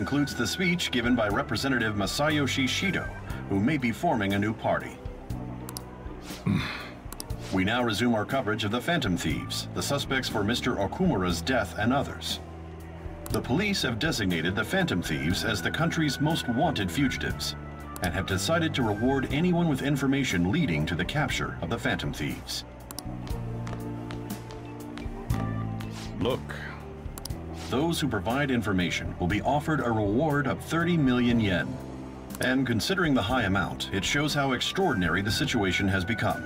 concludes the speech given by Representative Masayoshi Shido, who may be forming a new party. we now resume our coverage of the Phantom Thieves, the suspects for Mr. Okumura's death and others. The police have designated the Phantom Thieves as the country's most wanted fugitives and have decided to reward anyone with information leading to the capture of the Phantom Thieves. Look, Those who provide information will be offered a reward of 30 million yen. And considering the high amount, it shows how extraordinary the situation has become.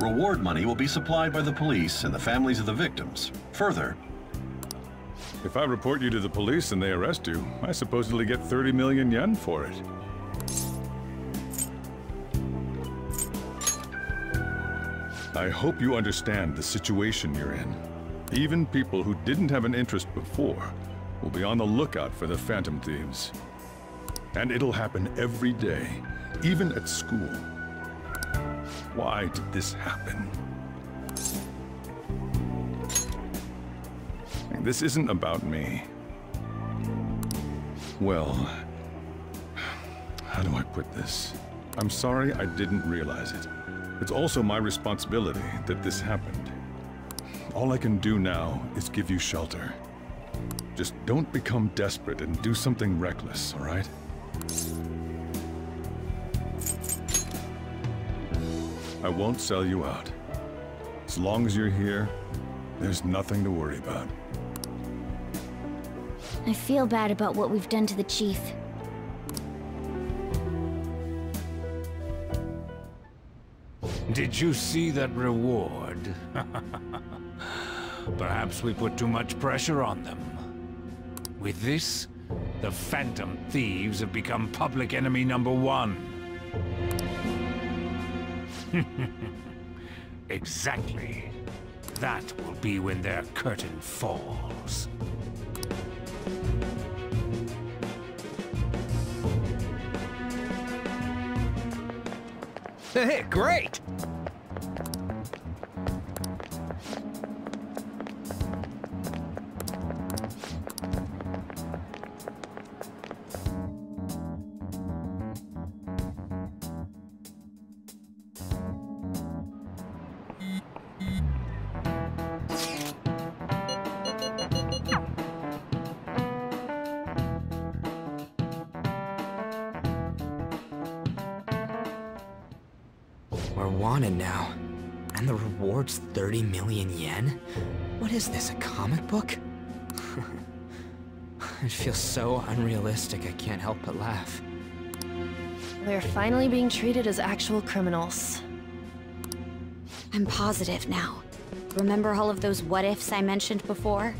Reward money will be supplied by the police and the families of the victims. Further, if I report you to the police and they arrest you, I supposedly get 30 million yen for it. I hope you understand the situation you're in. Even people who didn't have an interest before will be on the lookout for the Phantom Thieves. And it'll happen every day, even at school. Why did this happen? This isn't about me. Well, how do I put this? I'm sorry I didn't realize it. It's also my responsibility that this happened. All I can do now is give you shelter. Just don't become desperate and do something reckless, all right? I won't sell you out. As long as you're here, there's nothing to worry about. I feel bad about what we've done to the chief. Did you see that reward? Perhaps we put too much pressure on them. With this, the Phantom Thieves have become public enemy number one. exactly. That will be when their curtain falls. great! So unrealistic I can't help but laugh. We're finally being treated as actual criminals. I'm positive now. Remember all of those what ifs I mentioned before?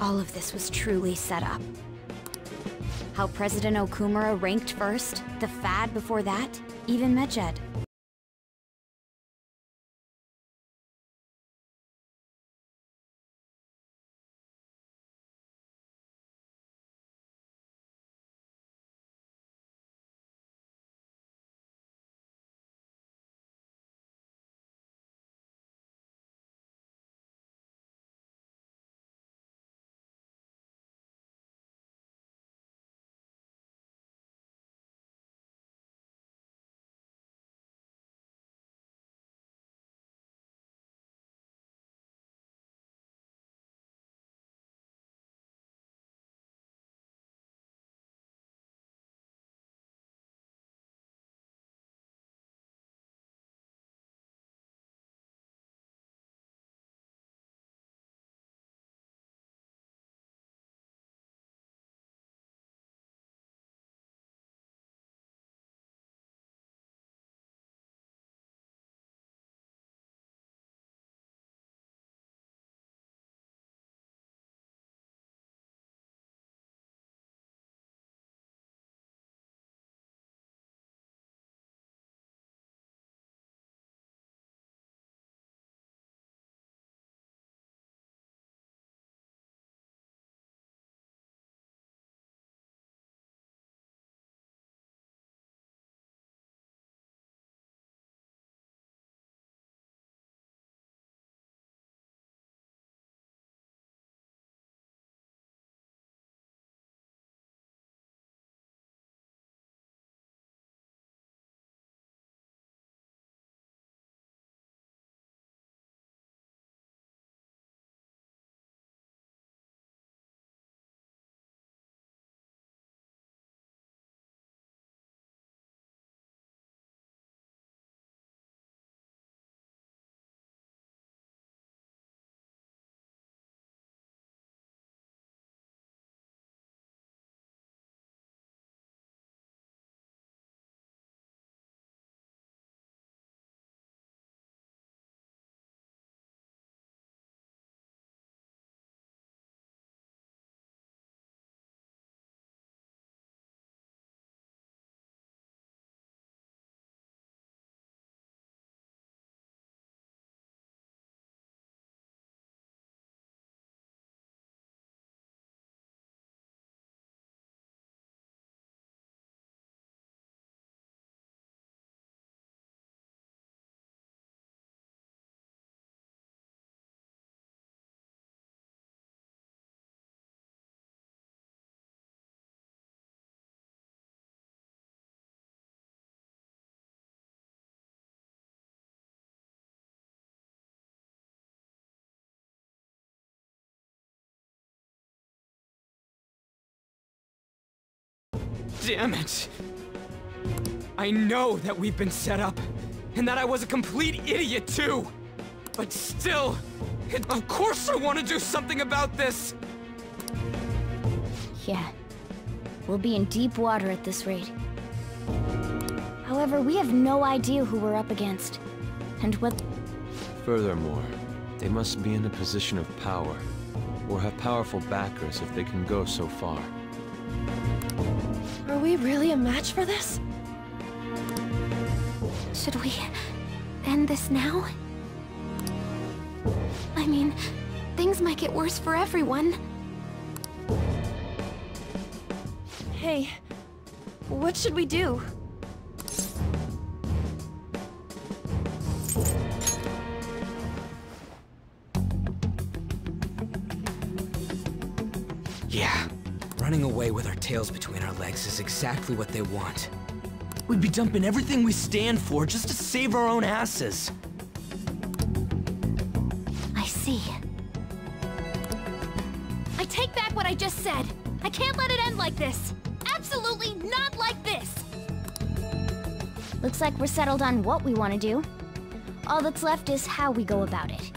All of this was truly set up. How President Okumura ranked first, the fad before that, even Medjed. Damn it! I know that we've been set up, and that I was a complete idiot too! But still, it, of course I want to do something about this! Yeah. We'll be in deep water at this rate. However, we have no idea who we're up against. And what... Furthermore, they must be in a position of power, or have powerful backers if they can go so far. We really a match for this? Should we... end this now? I mean, things might get worse for everyone. Hey, what should we do? Tails between our legs is exactly what they want. We'd be dumping everything we stand for just to save our own asses. I see. I take back what I just said. I can't let it end like this. Absolutely not like this. Looks like we're settled on what we want to do. All that's left is how we go about it.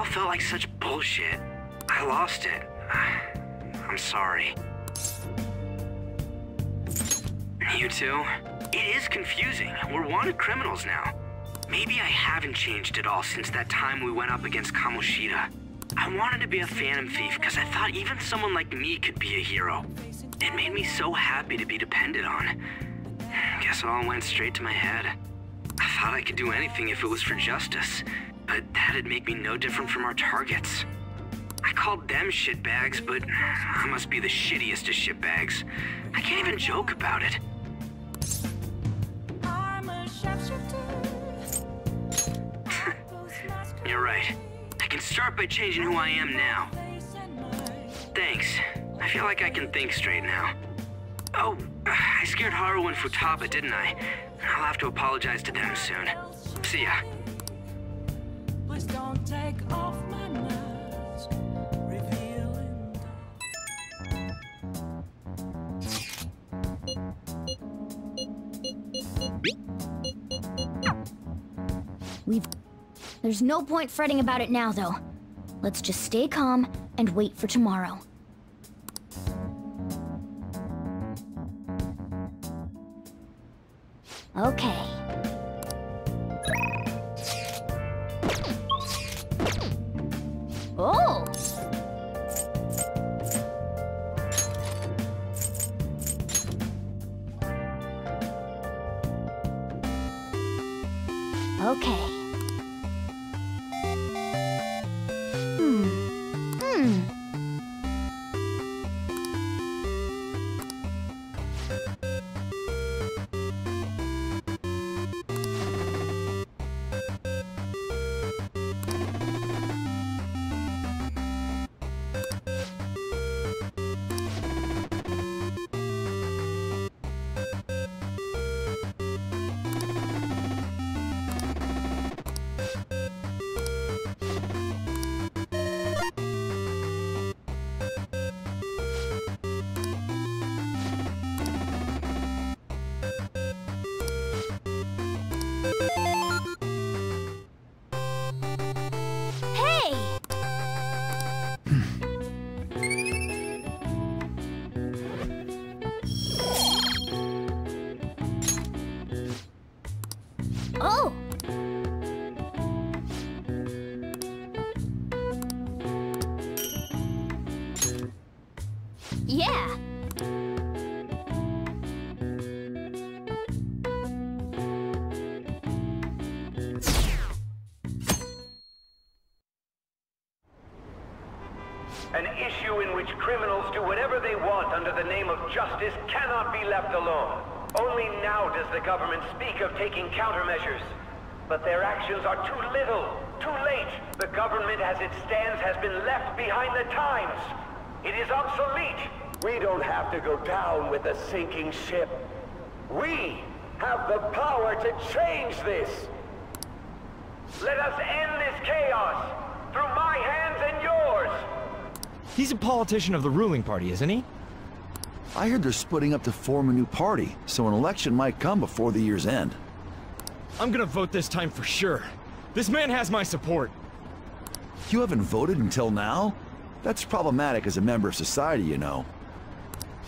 All felt like such bullshit. I lost it. I'm sorry. You too? It is confusing. We're wanted criminals now. Maybe I haven't changed at all since that time we went up against Kamoshida. I wanted to be a phantom thief because I thought even someone like me could be a hero. It made me so happy to be depended on. Guess it all went straight to my head. I thought I could do anything if it was for justice, but that'd make me no different from our targets. I called them shitbags, but I must be the shittiest of shitbags. I can't even joke about it. I'm a. You're right. I can start by changing who I am now. Thanks. I feel like I can think straight now. Oh, I scared Haru and Futaba, didn't I? I'll have to apologize to them soon. See ya. There's no point fretting about it now, though. Let's just stay calm and wait for tomorrow. Okay. Justice cannot be left alone. Only now does the government speak of taking countermeasures. But their actions are too little, too late. The government as it stands has been left behind the times. It is obsolete. We don't have to go down with a sinking ship. We have the power to change this. Let us end this chaos through my hands and yours. He's a politician of the ruling party, isn't he? I heard they're splitting up to form a new party, so an election might come before the year's end. I'm gonna vote this time for sure. This man has my support. You haven't voted until now? That's problematic as a member of society, you know.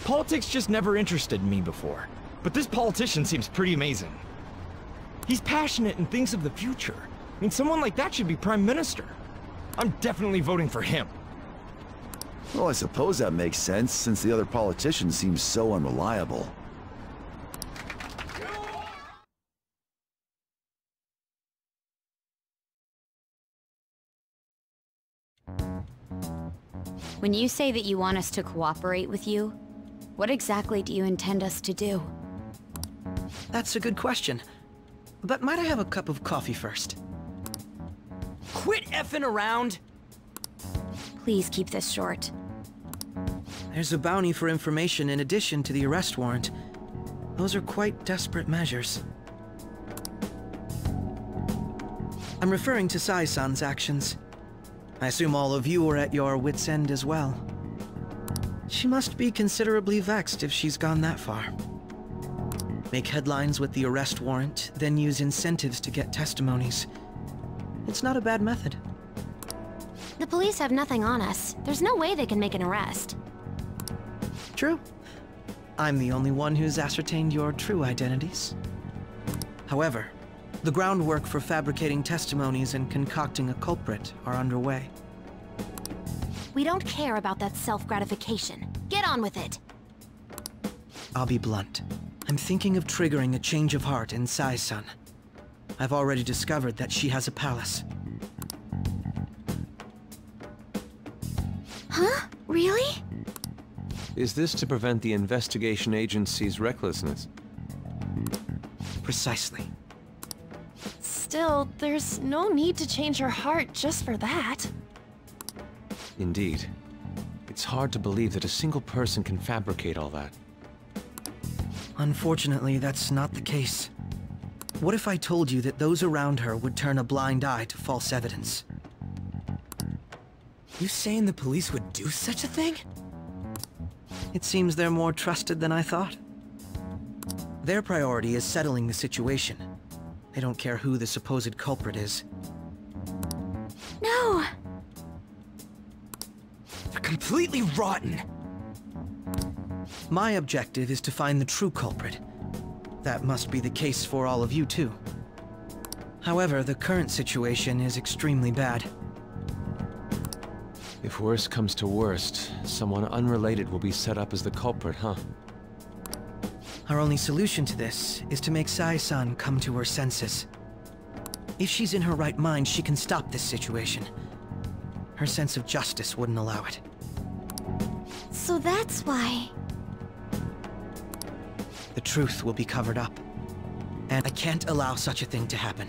Politics just never interested me before. But this politician seems pretty amazing. He's passionate and thinks of the future. I mean, someone like that should be prime minister. I'm definitely voting for him. Well, I suppose that makes sense, since the other politician seems so unreliable. When you say that you want us to cooperate with you, what exactly do you intend us to do? That's a good question. But might I have a cup of coffee first? Quit effing around! Please keep this short. There's a bounty for information in addition to the arrest warrant. Those are quite desperate measures. I'm referring to Sae-san's actions. I assume all of you are at your wits' end as well. She must be considerably vexed if she's gone that far. Make headlines with the arrest warrant, then use incentives to get testimonies. It's not a bad method. The police have nothing on us. There's no way they can make an arrest. True. I'm the only one who's ascertained your true identities. However, the groundwork for fabricating testimonies and concocting a culprit are underway. We don't care about that self-gratification. Get on with it. I'll be blunt. I'm thinking of triggering a change of heart in Sae-san. I've already discovered that she has a palace. Huh? Really? Is this to prevent the investigation agency's recklessness? Precisely. Still, there's no need to change her heart just for that. Indeed. It's hard to believe that a single person can fabricate all that. Unfortunately, that's not the case. What if I told you that those around her would turn a blind eye to false evidence? You saying the police would do such a thing? It seems they're more trusted than I thought. Their priority is settling the situation. They don't care who the supposed culprit is. No! They're completely rotten! My objective is to find the true culprit. That must be the case for all of you too. However, the current situation is extremely bad. If worst comes to worst, someone unrelated will be set up as the culprit, huh? Our only solution to this is to make Sae-san come to her senses. If she's in her right mind, she can stop this situation. Her sense of justice wouldn't allow it. So that's why... The truth will be covered up. And I can't allow such a thing to happen.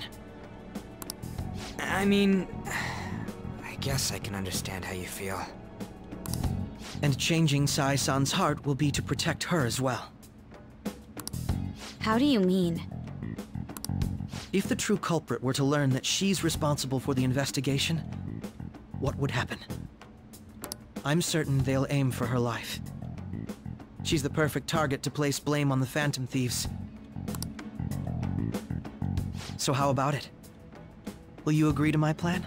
I mean... I guess I can understand how you feel. And changing Sae-san's heart will be to protect her as well. How do you mean? If the true culprit were to learn that she's responsible for the investigation, what would happen? I'm certain they'll aim for her life. She's the perfect target to place blame on the Phantom Thieves. So how about it? Will you agree to my plan?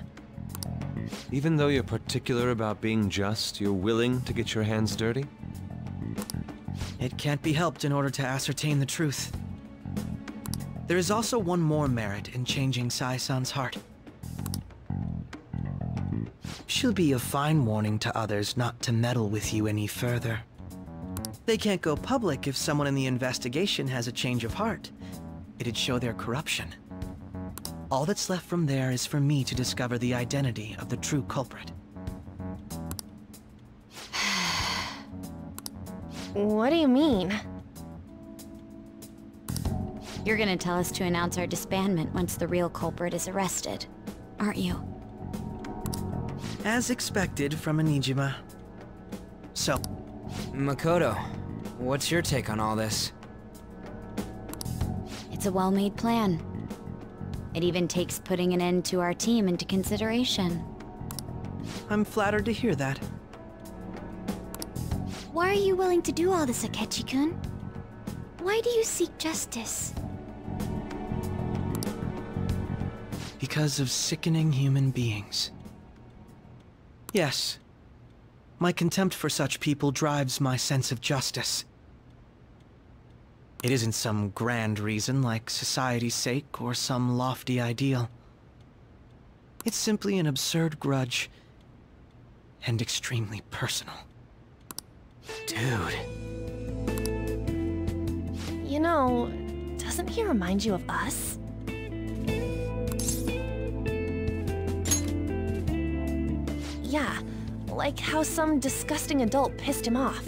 Even though you're particular about being just, you're willing to get your hands dirty? It can't be helped in order to ascertain the truth. There is also one more merit in changing Sae-san's heart. She'll be a fine warning to others not to meddle with you any further. They can't go public if someone in the investigation has a change of heart. It'd show their corruption. All that's left from there is for me to discover the identity of the true culprit. What do you mean? You're gonna tell us to announce our disbandment once the real culprit is arrested, aren't you? As expected from a Nijima. So, Makoto, what's your take on all this? It's a well-made plan. It even takes putting an end to our team into consideration. I'm flattered to hear that. Why are you willing to do all this, Akechi-kun? Why do you seek justice? Because of sickening human beings. Yes. My contempt for such people drives my sense of justice. It isn't some grand reason like society's sake or some lofty ideal. It's simply an absurd grudge and extremely personal. Dude. You know, doesn't he remind you of us? Yeah, like how some disgusting adult pissed him off.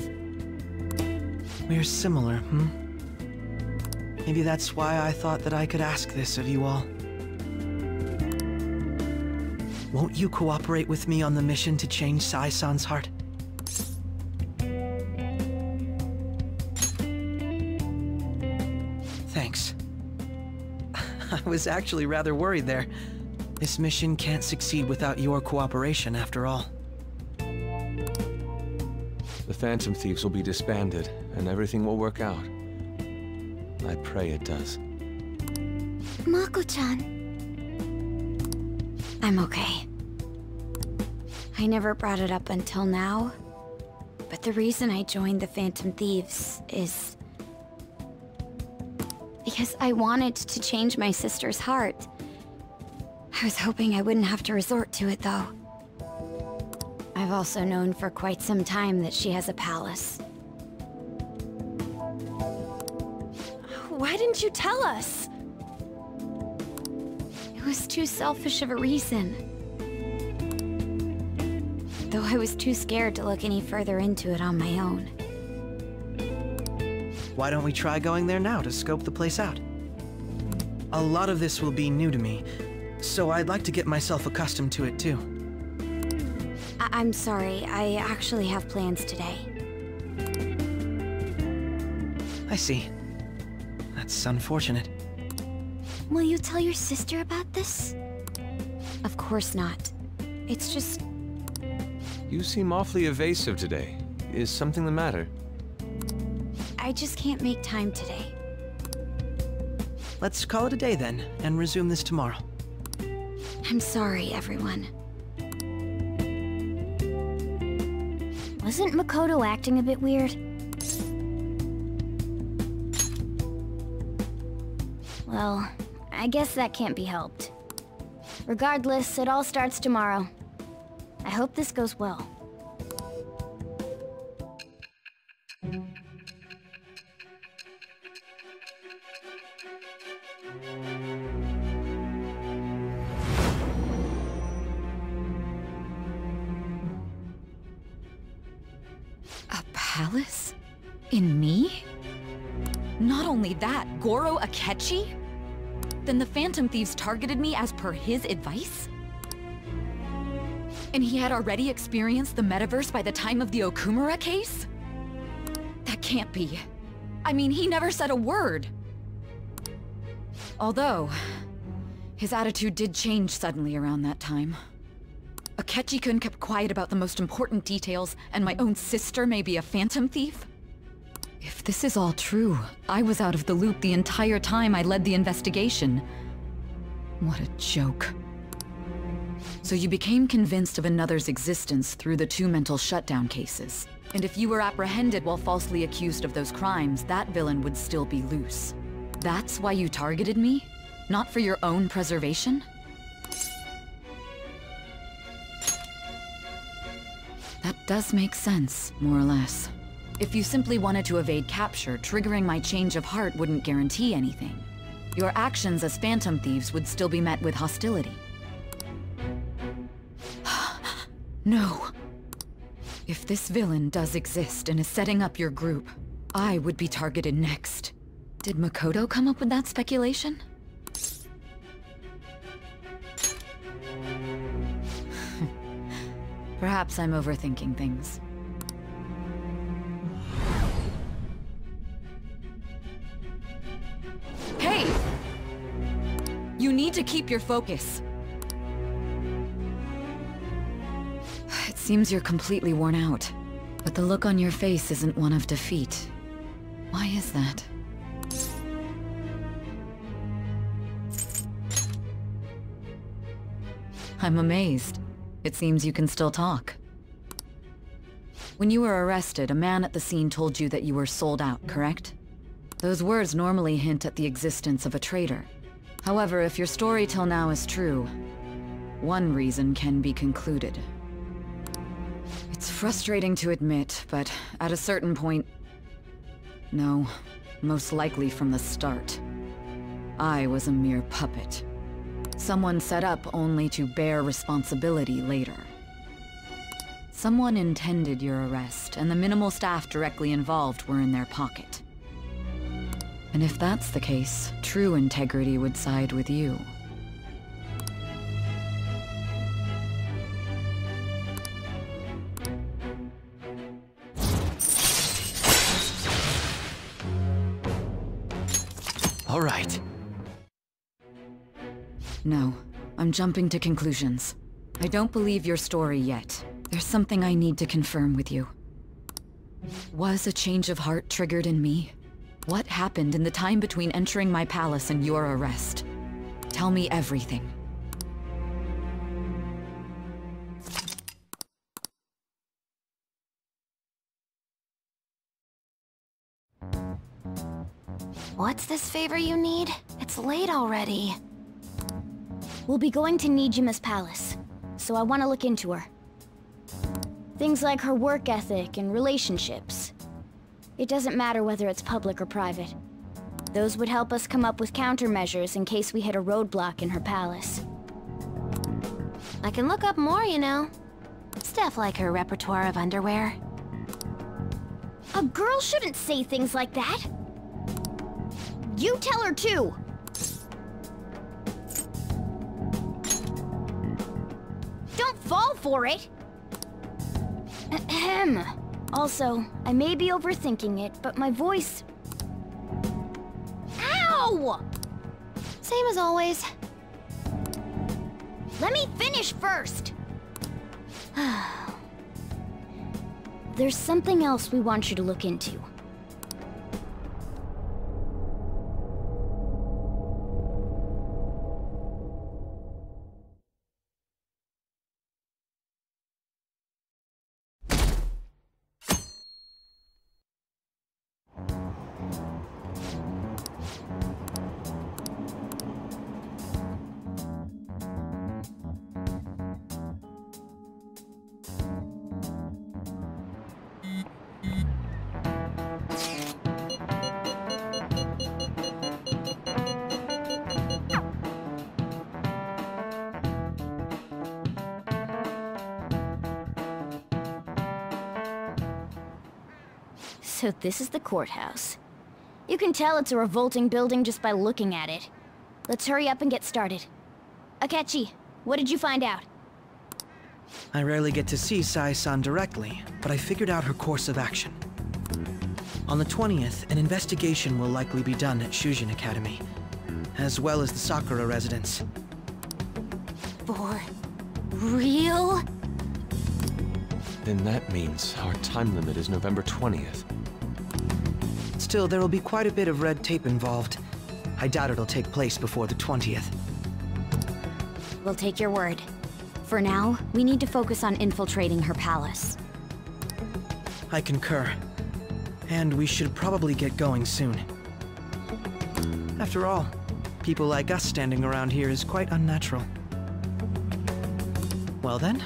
We're similar, hmm? Maybe that's why I thought that I could ask this of you all. Won't you cooperate with me on the mission to change Sae-san's heart? Thanks. I was actually rather worried there. This mission can't succeed without your cooperation, after all. The Phantom Thieves will be disbanded, and everything will work out. I pray it does. Mako-chan. I'm okay. I never brought it up until now, but the reason I joined the Phantom Thieves is... because I wanted to change my sister's heart. I was hoping I wouldn't have to resort to it, though. I've also known for quite some time that she has a palace. Why didn't you tell us? It was too selfish of a reason. Though I was too scared to look any further into it on my own. Why don't we try going there now to scope the place out? A lot of this will be new to me, so I'd like to get myself accustomed to it too. I I'm sorry, I actually have plans today. I see. That's unfortunate. Will you tell your sister about this? Of course not. It's just... You seem awfully evasive today. Is something the matter? I just can't make time today. Let's call it a day then, and resume this tomorrow. I'm sorry, everyone. Wasn't Makoto acting a bit weird? I guess that can't be helped. Regardless, it all starts tomorrow. I hope this goes well. Targeted me as per his advice? And he had already experienced the metaverse by the time of the Okumura case? That can't be. I mean, he never said a word. Although, his attitude did change suddenly around that time. Akechi-kun kept quiet about the most important details, and my own sister may be a phantom thief? If this is all true, I was out of the loop the entire time I led the investigation. What a joke. So you became convinced of another's existence through the two mental shutdown cases. And if you were apprehended while falsely accused of those crimes, that villain would still be loose. That's why you targeted me? Not for your own preservation? That does make sense, more or less. If you simply wanted to evade capture, triggering my change of heart wouldn't guarantee anything. Your actions as Phantom Thieves would still be met with hostility. no. If this villain does exist and is setting up your group, I would be targeted next. Did Makoto come up with that speculation? Perhaps I'm overthinking things. To keep your focus. It seems you're completely worn out. But the look on your face isn't one of defeat. Why is that? I'm amazed. It seems you can still talk. When you were arrested, a man at the scene told you that you were sold out, correct? Those words normally hint at the existence of a traitor. However, if your story till now is true, one reason can be concluded. It's frustrating to admit, but at a certain point... No, most likely from the start. I was a mere puppet. Someone set up only to bear responsibility later. Someone intended your arrest, and the minimal staff directly involved were in their pocket. And if that's the case, true integrity would side with you. All right. No, I'm jumping to conclusions. I don't believe your story yet. There's something I need to confirm with you. Was a change of heart triggered in me? What happened in the time between entering my palace and your arrest? Tell me everything. What's this favor you need? It's late already. We'll be going to Nijima's palace, so I want to look into her. Things like her work ethic and relationships. It doesn't matter whether it's public or private. Those would help us come up with countermeasures in case we hit a roadblock in her palace. I can look up more, you know. Stuff like her repertoire of underwear. A girl shouldn't say things like that. You tell her too! Don't fall for it! Ahem. Also, I may be overthinking it, but my voice... Ow! Same as always. Let me finish first! There's something else we want you to look into. So this is the courthouse. You can tell it's a revolting building just by looking at it. Let's hurry up and get started. Akechi, what did you find out? I rarely get to see Sae-san directly, but I figured out her course of action. On the 20th, an investigation will likely be done at Shujin Academy, as well as the Sakura residence. For real? Then that means our time limit is November 20th. Still, there will be quite a bit of red tape involved. I doubt it'll take place before the 20th. We'll take your word. For now, we need to focus on infiltrating her palace. I concur. And we should probably get going soon. After all, people like us standing around here is quite unnatural. Well then,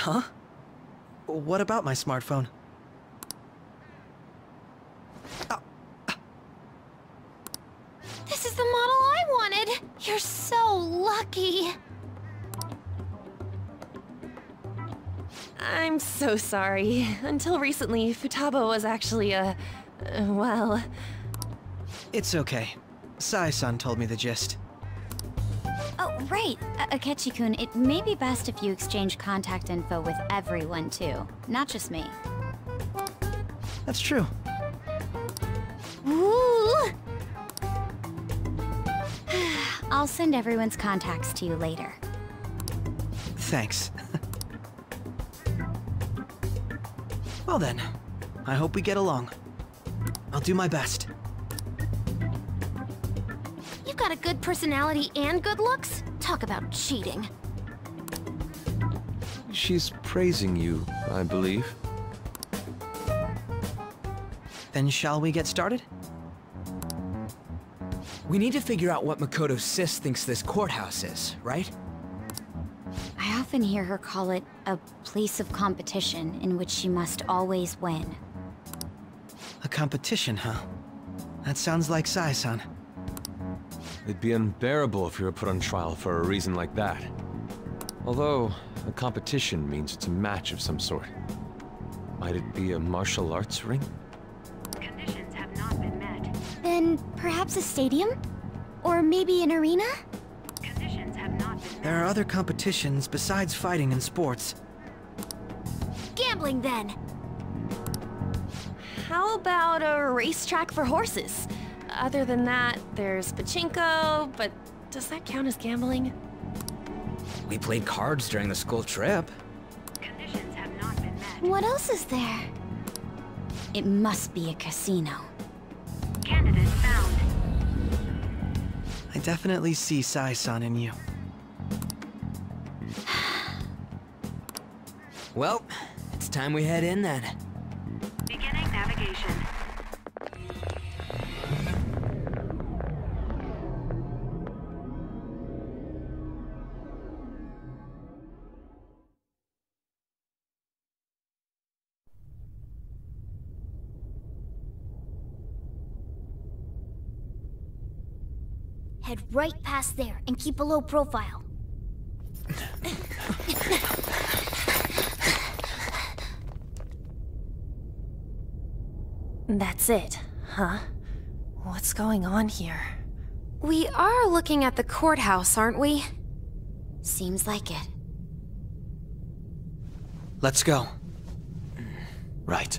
Huh? What about my smartphone? This is the model I wanted! You're so lucky! I'm so sorry. Until recently, Futaba was actually a... Uh, well... It's okay. Sae-san told me the gist. Right. A- Akechi-kun, it may be best if you exchange contact info with everyone, too. Not just me. That's true. Ooh! I'll send everyone's contacts to you later. Thanks. well then, I hope we get along. I'll do my best. You've got a good personality and good looks? Talk about cheating. She's praising you, I believe. Then shall we get started? We need to figure out what Makoto Sis thinks this courthouse is, right? I often hear her call it a place of competition in which she must always win. A competition, huh? That sounds like Sae-san. It'd be unbearable if you were put on trial for a reason like that. Although, a competition means it's a match of some sort. Might it be a martial arts ring? Conditions have not been met. Then perhaps a stadium? Or maybe an arena? Conditions have not been met. There are other competitions besides fighting and sports. Gambling then! How about a racetrack for horses? Other than that, there's pachinko, but does that count as gambling? We played cards during the school trip. What else is there? It must be a casino. Candidate found. I definitely see Sae-san in you. Well, it's time we head in then. Right past there and keep a low profile. That's it, huh? What's going on here? We are looking at the courthouse, aren't we? Seems like it. Let's go. Right.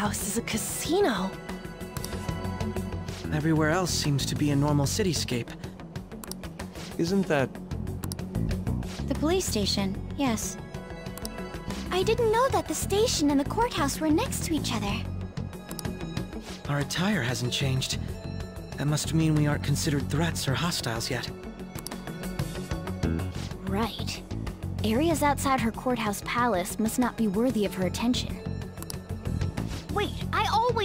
Courthouse is a casino. Everywhere else seems to be a normal cityscape. Isn't that... The police station, yes. I didn't know that the station and the courthouse were next to each other. Our attire hasn't changed. That must mean we aren't considered threats or hostiles yet. Right. Areas outside her courthouse palace must not be worthy of her attention.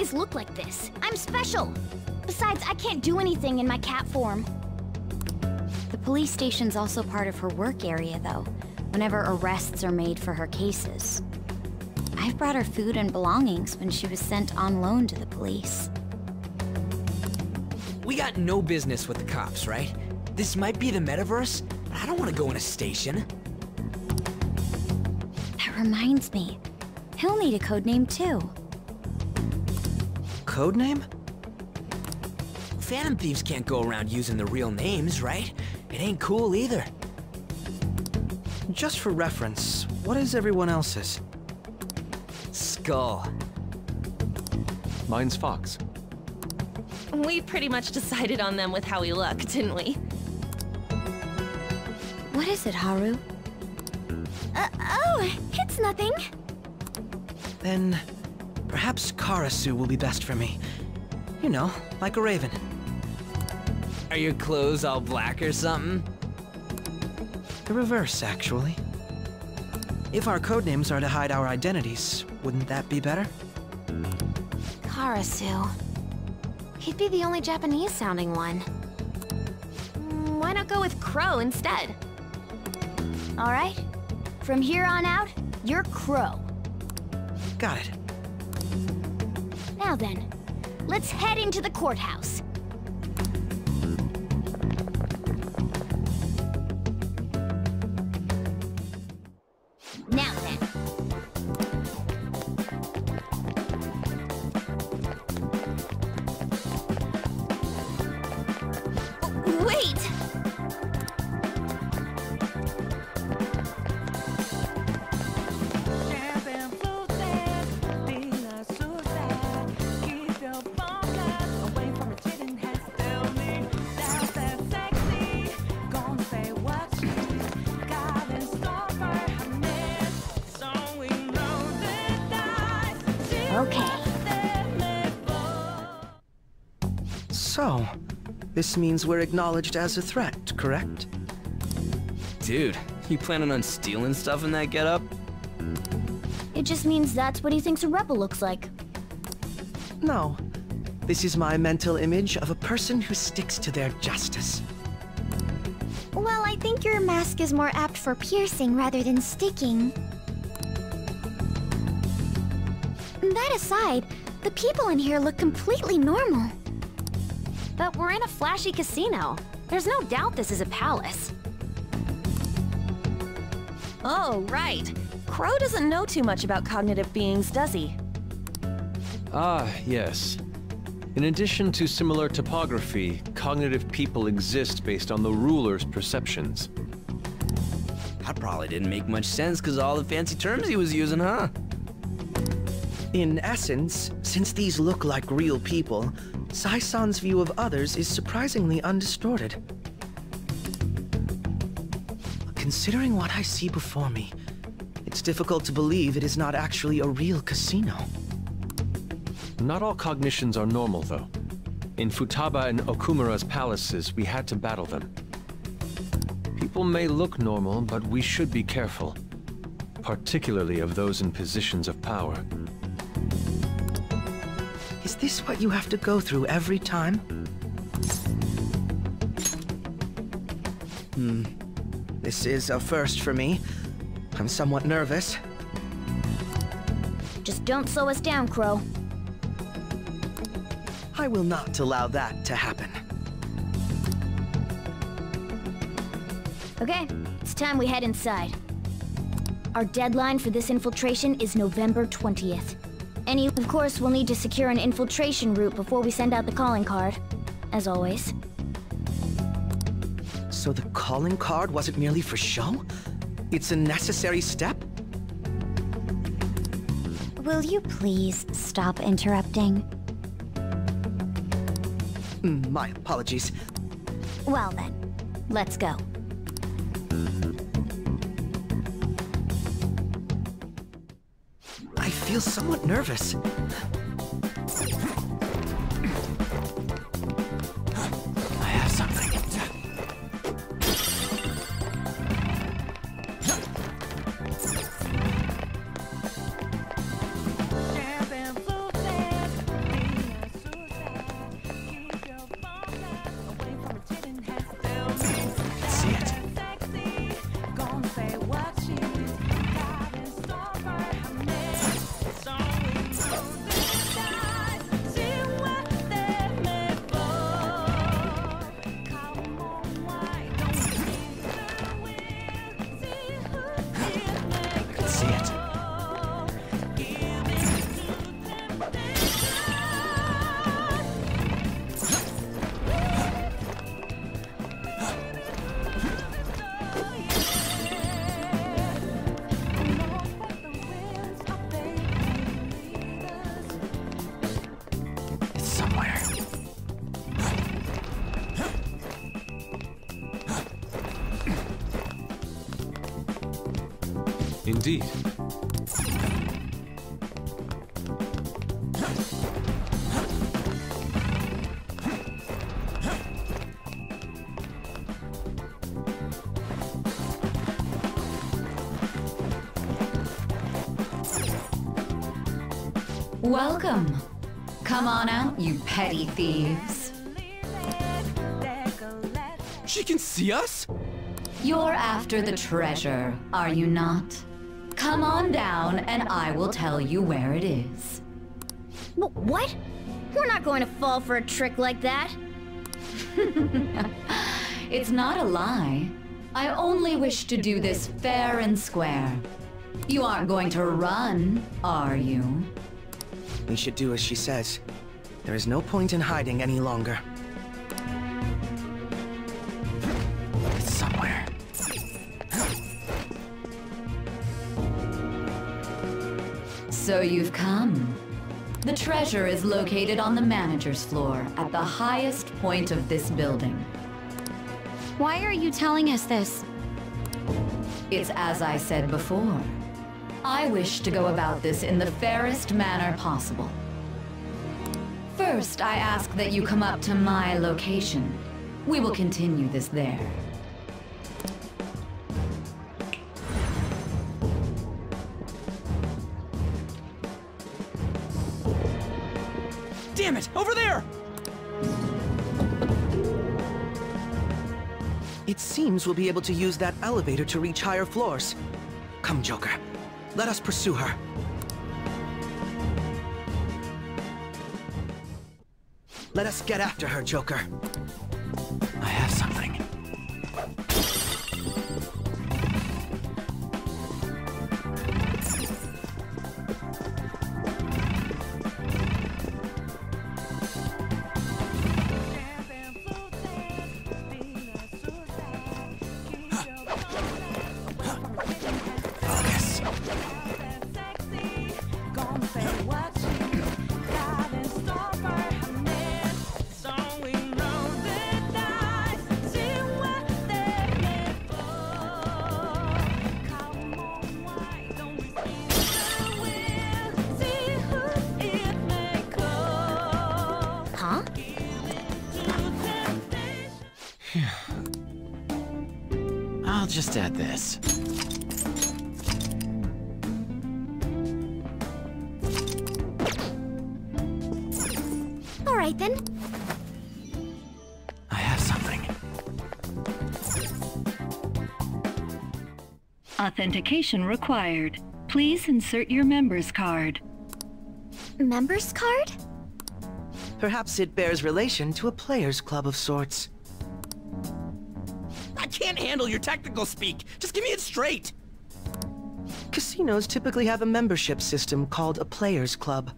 Wait, I always look like this. I'm special. Besides, I can't do anything in my cat form. The police station's also part of her work area, though, whenever arrests are made for her cases. I've brought her food and belongings when she was sent on loan to the police. We got no business with the cops, right? This might be the metaverse, but I don't want to go in a station. That reminds me. He'll need a code name too. Code name? Phantom thieves can't go around using the real names, right? It ain't cool either. Just for reference, what is everyone else's? Skull. Mine's Fox. We pretty much decided on them with how we look, didn't we? What is it, Haru? Uh, oh, it's nothing. Then, perhaps Karasu will be best for me. You know, like a raven. Are your clothes all black or something? The reverse, actually. If our codenames are to hide our identities, wouldn't that be better? Karasu. He'd be the only Japanese-sounding one. Mm, Why not go with Crow instead? All right? From here on out, you're Crow. Got it. Now then, let's head into the courthouse. This means we're acknowledged as a threat, correct? Dude, you planning on stealing stuff in that getup? It just means that's what he thinks a rebel looks like. No. This is my mental image of a person who sticks to their justice. Well, I think your mask is more apt for piercing rather than sticking. That aside, the people in here look completely normal. But we're in a flashy casino. There's no doubt this is a palace. Oh, right. Crow doesn't know too much about cognitive beings, does he? Ah, yes. In addition to similar topography, cognitive people exist based on the ruler's perceptions. That probably didn't make much sense because all the fancy terms he was using, huh? In essence, since these look like real people, Sae-san's view of others is surprisingly undistorted. Considering what I see before me, it's difficult to believe it is not actually a real casino. Not all cognitions are normal, though. In Futaba and Okumura's palaces, we had to battle them. People may look normal, but we should be careful. Particularly of those in positions of power. Is this what you have to go through every time? Hmm. This is a first for me. I'm somewhat nervous. Just don't slow us down, Crow. I will not allow that to happen. Okay, it's time we head inside. Our deadline for this infiltration is November 20th. And you, of course, we'll need to secure an infiltration route before we send out the calling card. As always. So the calling card wasn't merely for show? It's a necessary step? Will you please stop interrupting? My apologies. Well then, let's go. I feel somewhat nervous. Indeed. Welcome. Come on out, you petty thieves. She can see us? You're after the treasure, are you not? Come on down and I will tell you where it is. Wh- what? We're not going to fall for a trick like that. It's not a lie. I only wish to do this fair and square. You aren't going to run, are you? We should do as she says. There is no point in hiding any longer. So you've come. The treasure is located on the manager's floor at the highest point of this building. Why are you telling us this? It's as I said before. I wish to go about this in the fairest manner possible. First, I ask that you come up to my location. We will continue this there. It we'll be able to use that elevator to reach higher floors. Come, Joker. Let us pursue her. Let us get after her, Joker. I have something. Authentication required. Please insert your member's card. Member's card? Perhaps it bears relation to a players' club of sorts. I can't handle your technical speak. Just give me it straight. Casinos typically have a membership system called a players' club.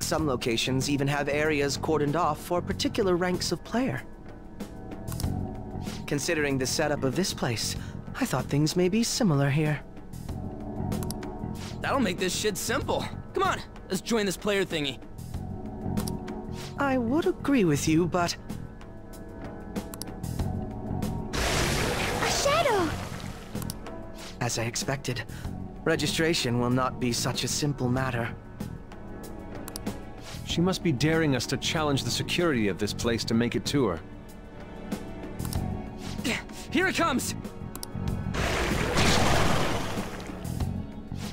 Some locations even have areas cordoned off for particular ranks of player. Considering the setup of this place, I thought things may be similar here. That'll make this shit simple. Come on, let's join this player thingy. I would agree with you, but A shadow! as I expected, registration will not be such a simple matter. She must be daring us to challenge the security of this place to make it to her. Here it comes!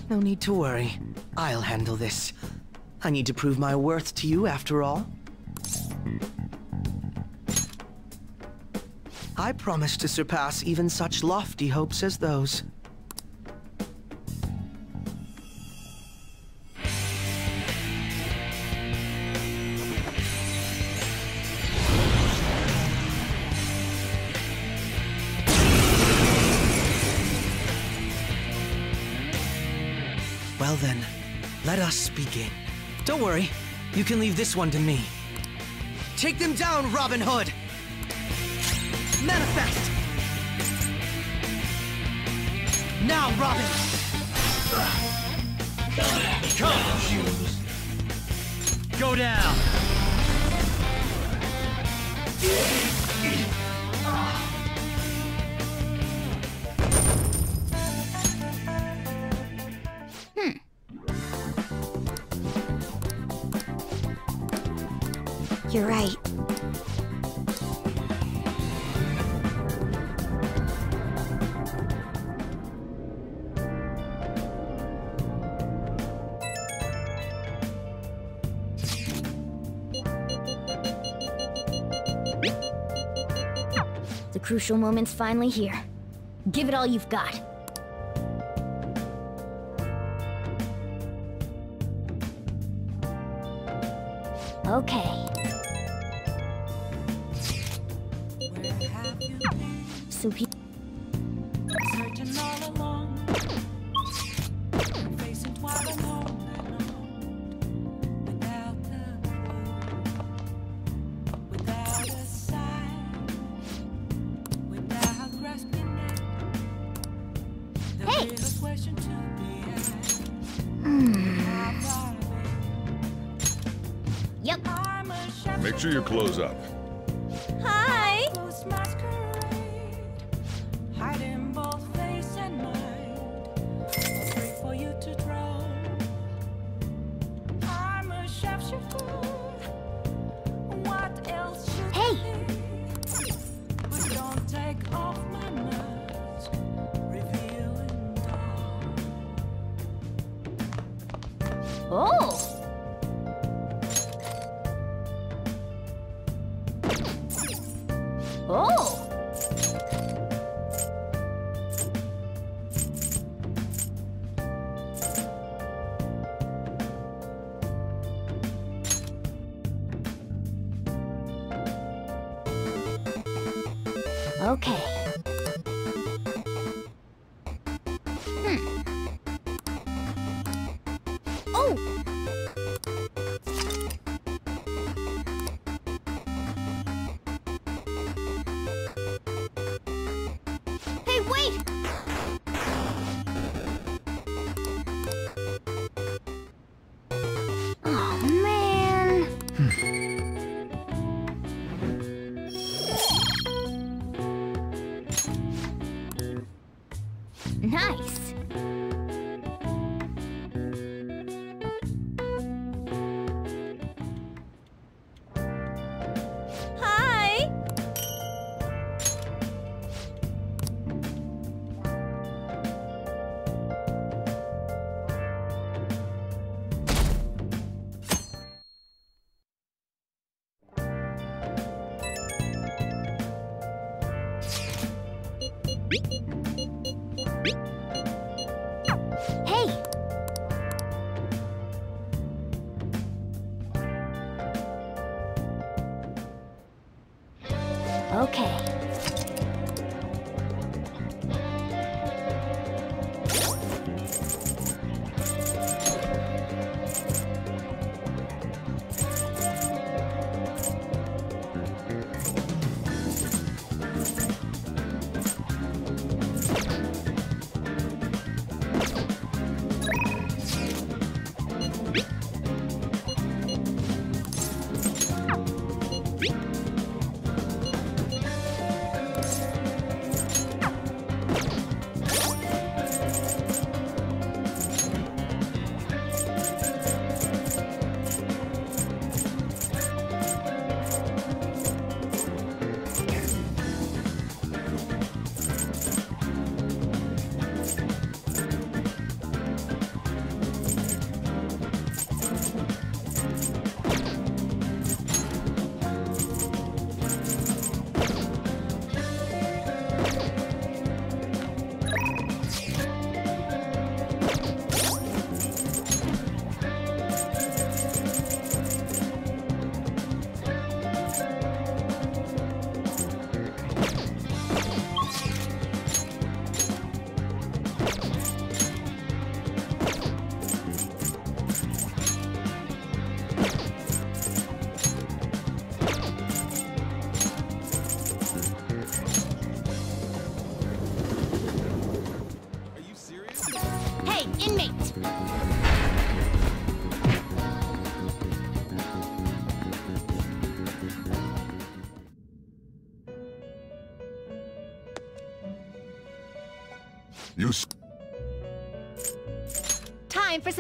No need to worry. I'll handle this. I need to prove my worth to you, after all. I promise to surpass even such lofty hopes as those. Then, let us begin. Don't worry, you can leave this one to me. Take them down, Robin Hood! Manifest! Now, Robin! Come. Go down. crucial moment's finally here. Give it all you've got. Okay.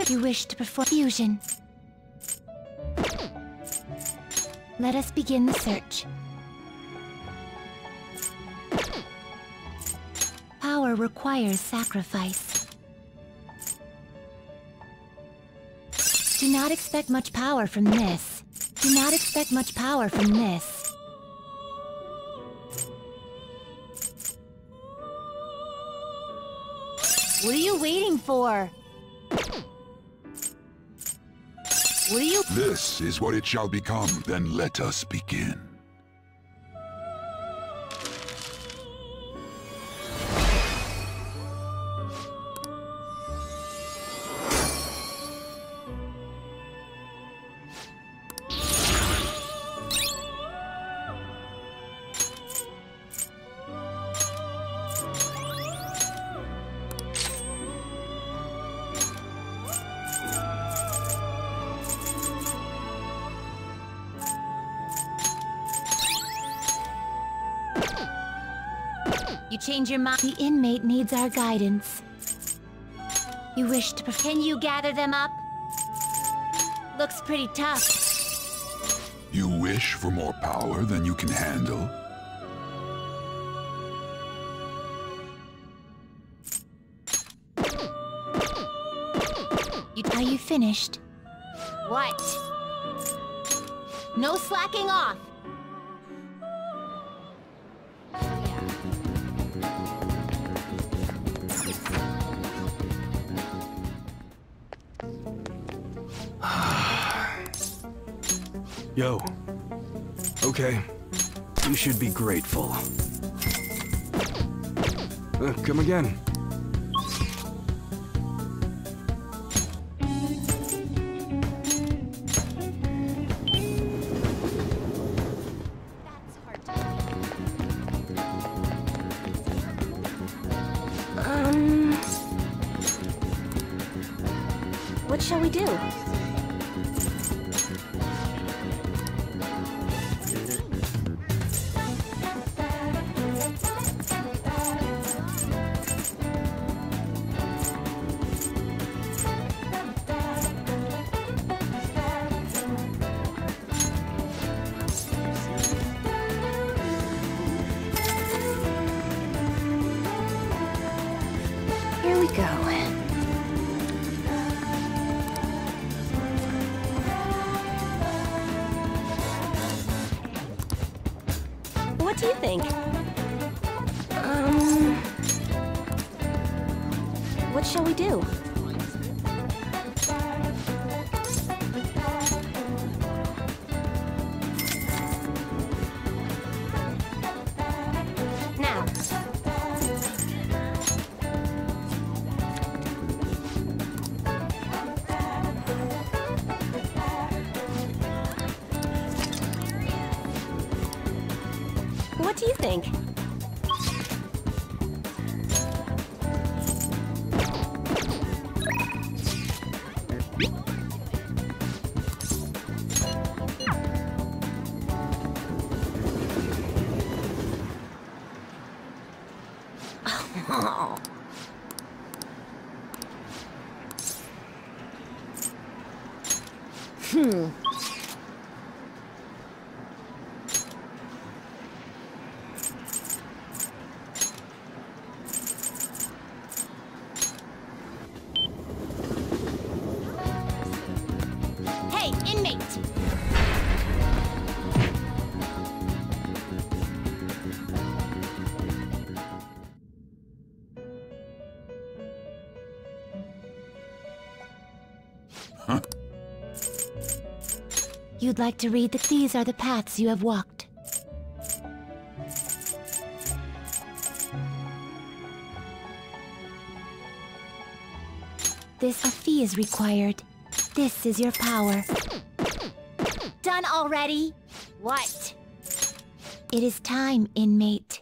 You wish to perform fusion, let us begin the search. Power requires sacrifice. Do not expect much power from this. Do not expect much power from this. What are you waiting for? Are you- This is what it shall become, then let us begin. Change your mind. The inmate needs our guidance. You wish to. Can you gather them up? Looks pretty tough. You wish for more power than you can handle? You, are you finished? What? No slacking off. Yo. Okay. You should be grateful. Uh, come again. Hmm. You'd like to read that these are the paths you have walked. This a fee is required. This is your power. Done already? What? It is time, inmate.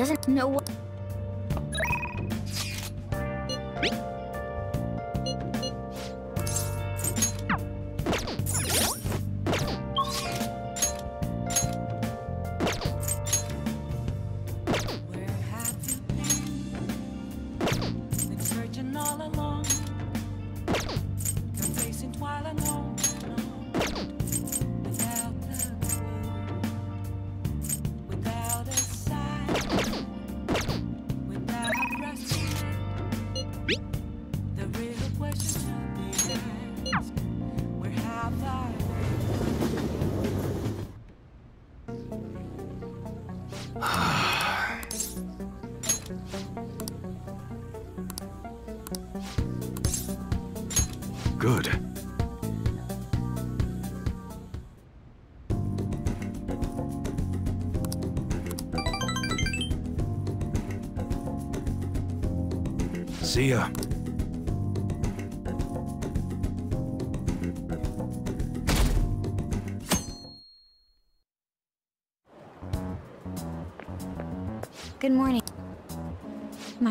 Doesn't know what.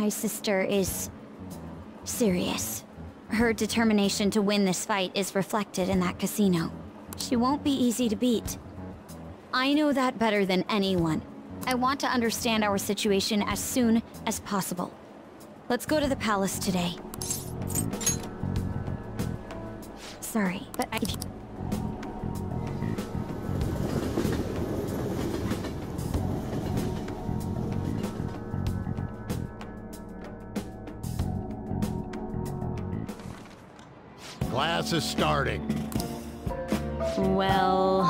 My sister is serious. Her determination to win this fight is reflected in that casino. She won't be easy to beat. I know that better than anyone. I want to understand our situation as soon as possible. Let's go to the palace today. Sorry, but I... Class is starting. Well...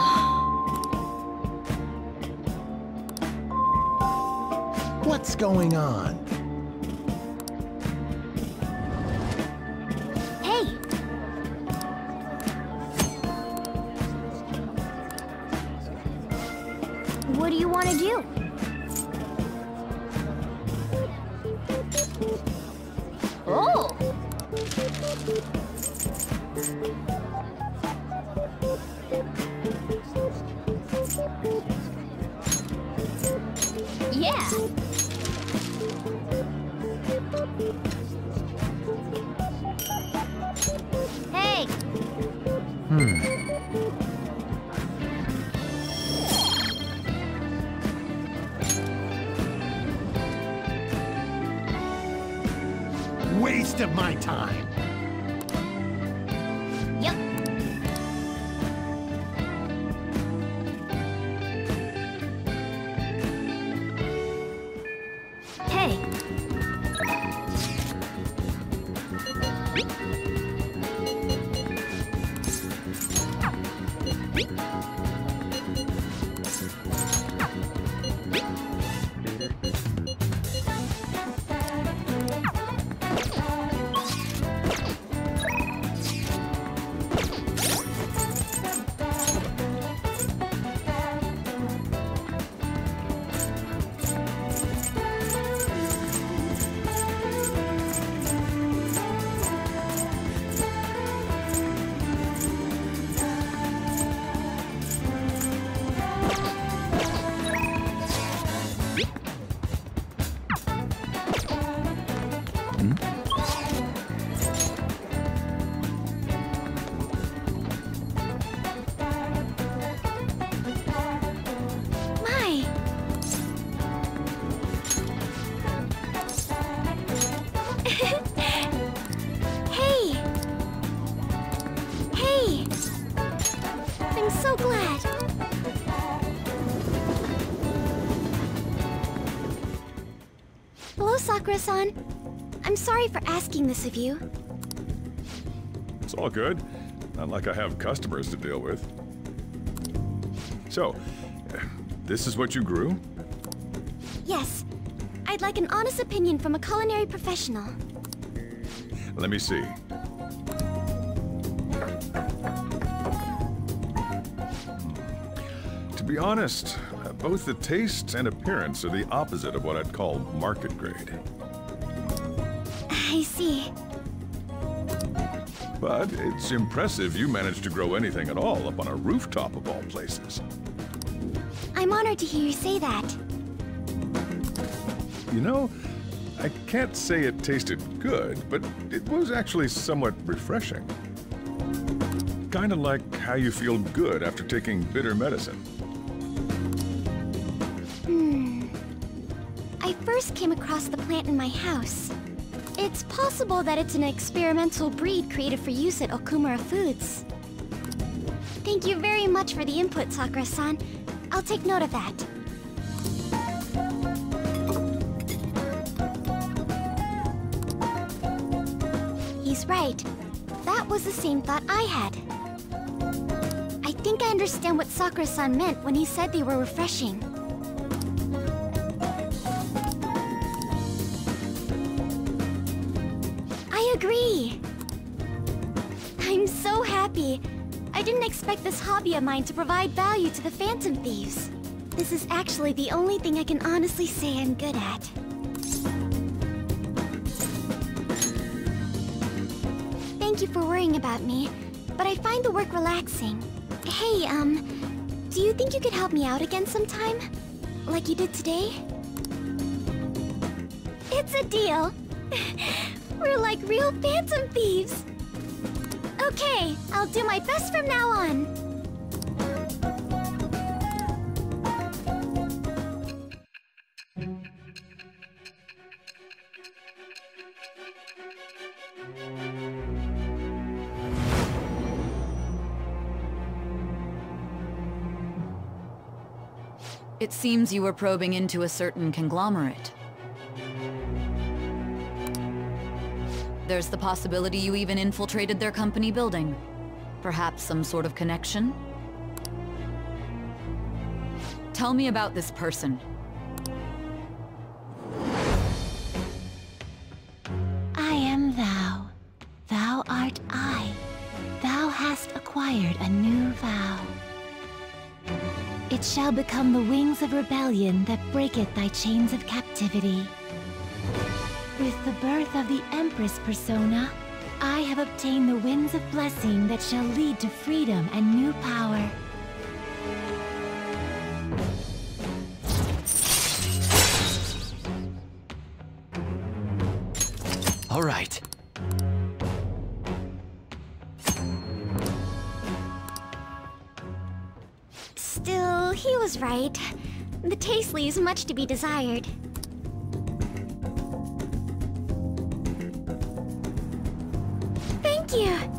What's going on? Hey! What do you want to do? Sakura-san. I'm sorry for asking this of you. It's all good. Not like I have customers to deal with. So, this is what you grew? Yes. I'd like an honest opinion from a culinary professional. Let me see. To be honest, both the taste and appearance are the opposite of what I'd call market grade. See. But it's impressive you managed to grow anything at all up on a rooftop of all places. I'm honored to hear you say that. You know, I can't say it tasted good, but it was actually somewhat refreshing. Kinda like how you feel good after taking bitter medicine. Hmm. I first came across the plant in my house. It's possible that it's an experimental breed created for use at Okumura Foods. Thank you very much for the input, Sakura-san. I'll take note of that. He's right. That was the same thought I had. I think I understand what Sakura-san meant when he said they were refreshing. Expect this hobby of mine to provide value to the Phantom Thieves. This is actually the only thing I can honestly say I'm good at. Thank you for worrying about me, but I find the work relaxing. Hey, um, do you think you could help me out again sometime? Like you did today? It's a deal. We're like real Phantom Thieves. Okay, I'll do my best from now on. It seems you were probing into a certain conglomerate. There's the possibility you even infiltrated their company building. Perhaps some sort of connection? Tell me about this person. I am thou. Thou art I. Thou hast acquired a new vow. It shall become the wings of rebellion that breaketh thy chains of captivity. With the birth of the Empress persona, I have obtained the winds of blessing that shall lead to freedom and new power. All right. Still, he was right. The taste leaves much to be desired. Thank you!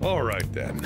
All right then.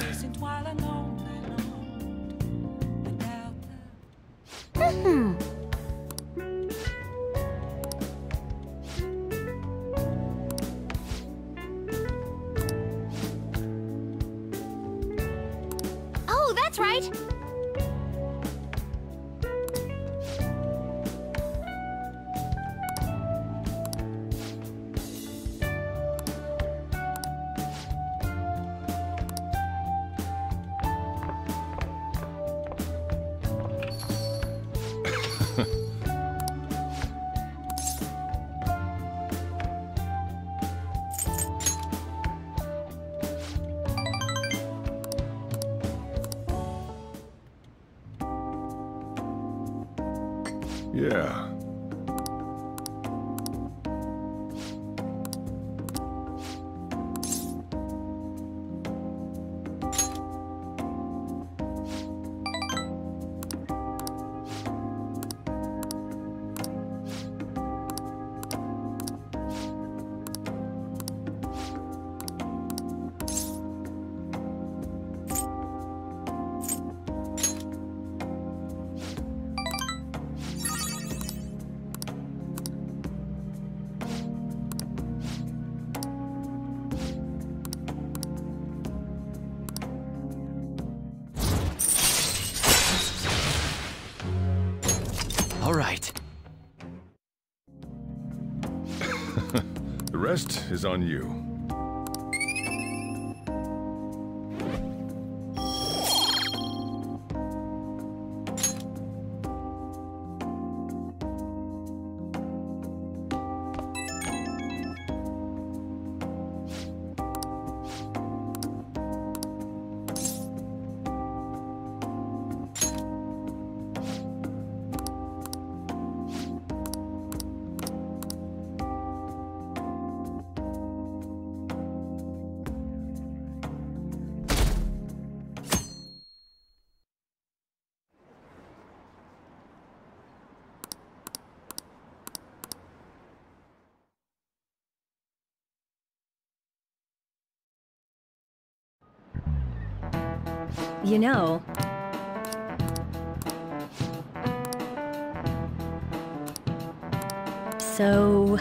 rest is on you. You know, so...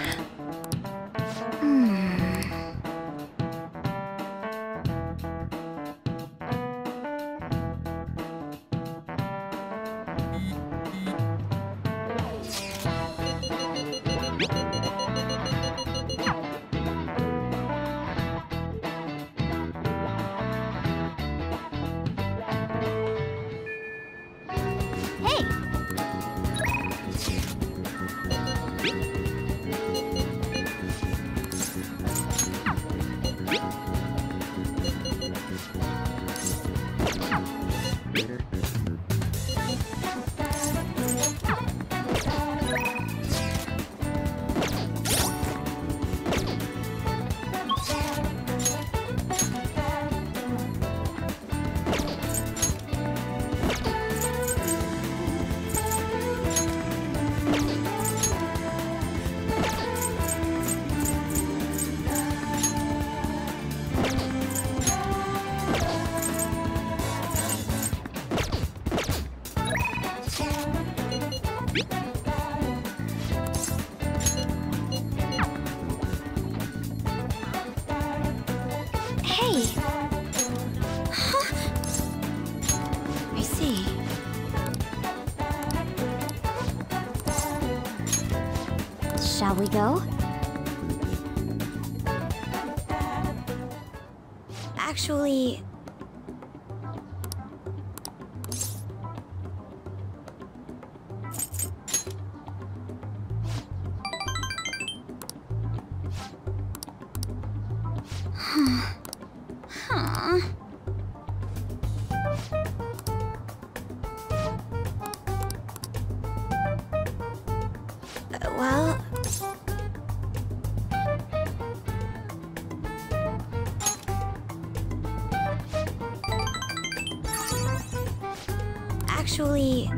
actually...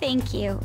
Thank you.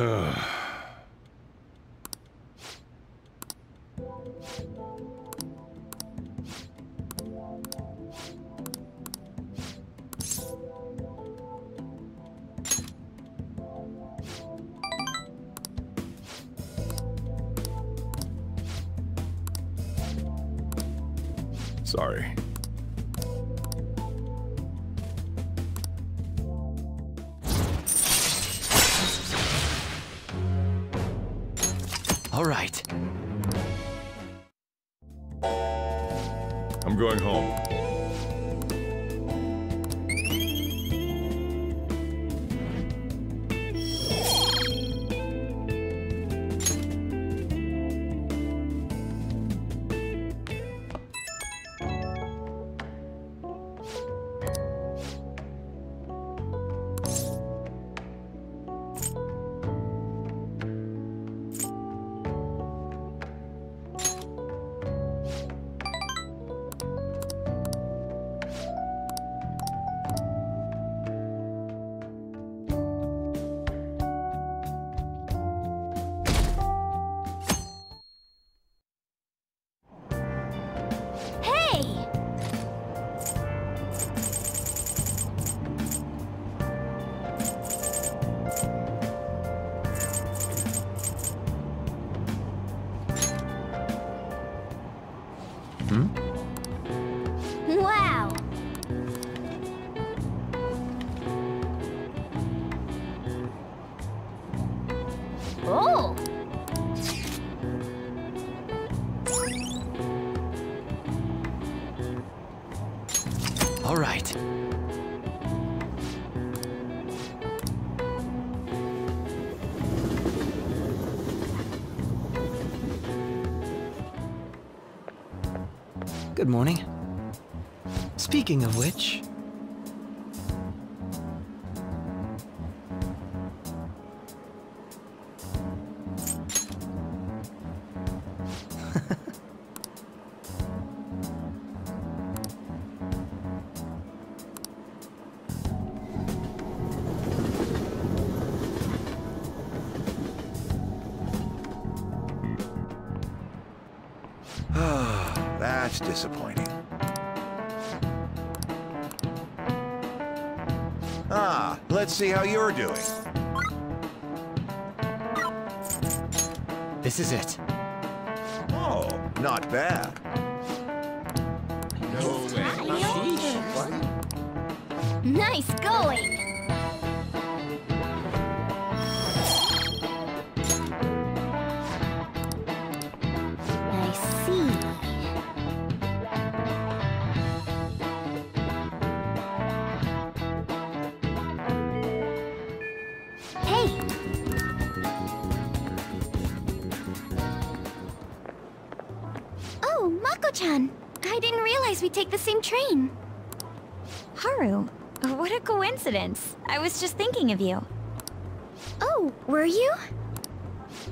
Sorry. Good morning. Speaking of which, disappointing. Ah, let's see how you're doing. This is it. Oh, not bad. No way. Nice going! Was just thinking of you. Oh, were you?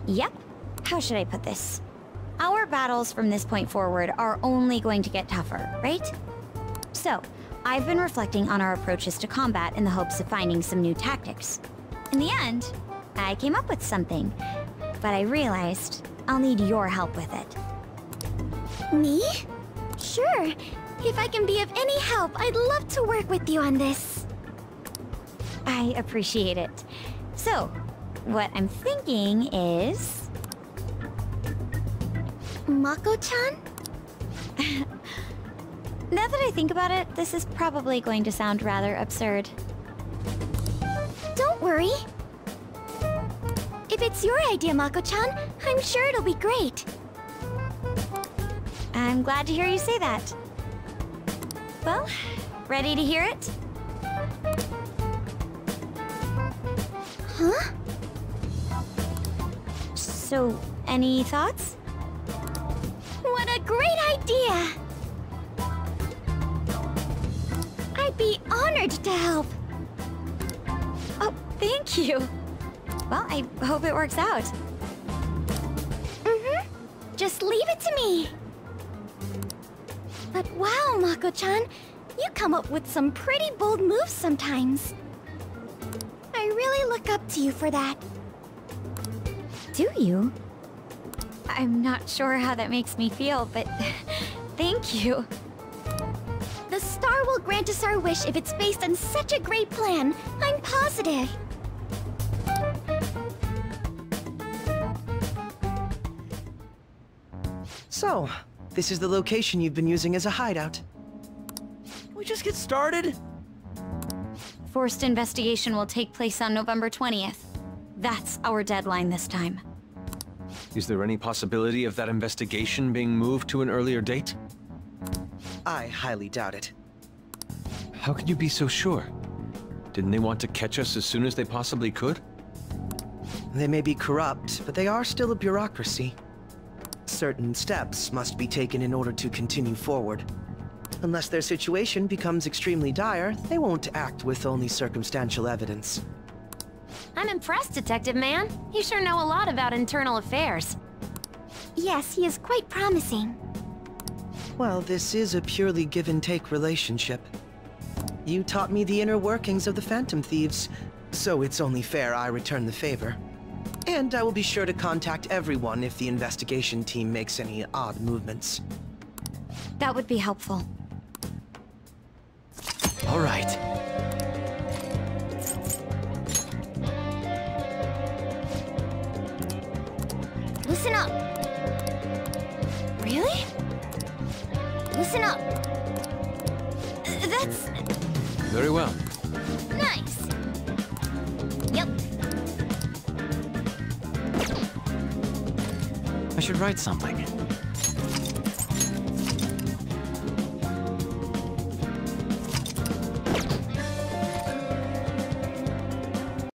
Yep. How should I put this? Our battles from this point forward are only going to get tougher, right? So, I've been reflecting on our approaches to combat in the hopes of finding some new tactics. In the end, I came up with something, but I realized I'll need your help with it. Me? Sure. If I can be of any help, I'd love to work with you on this. I appreciate it. So, what I'm thinking is... Mako-chan? now that I think about it, this is probably going to sound rather absurd. Don't worry. If it's your idea, Mako-chan, I'm sure it'll be great. I'm glad to hear you say that. Well, ready to hear it? Huh? So, any thoughts? What a great idea! I'd be honored to help. Oh, thank you. Well, I hope it works out. Mm-hmm. Just leave it to me. But wow, Mako-chan, you come up with some pretty bold moves sometimes. I really look up to you for that. Do you? I'm not sure how that makes me feel, but thank you. The star will grant us our wish if it's based on such a great plan. I'm positive. So, this is the location you've been using as a hideout. Can we just get started? Forced investigation will take place on November 20th. That's our deadline this time. Is there any possibility of that investigation being moved to an earlier date? I highly doubt it. How can you be so sure? Didn't they want to catch us as soon as they possibly could? They may be corrupt, but they are still a bureaucracy. Certain steps must be taken in order to continue forward. Unless their situation becomes extremely dire, they won't act with only circumstantial evidence. I'm impressed, Detective Man. You sure know a lot about internal affairs. Yes, he is quite promising. Well, this is a purely give-and-take relationship. You taught me the inner workings of the Phantom Thieves, so it's only fair I return the favor. And I will be sure to contact everyone if the investigation team makes any odd movements. That would be helpful. All right. Listen up. Really? Listen up. That's Very well. nice. Yep. I should write something.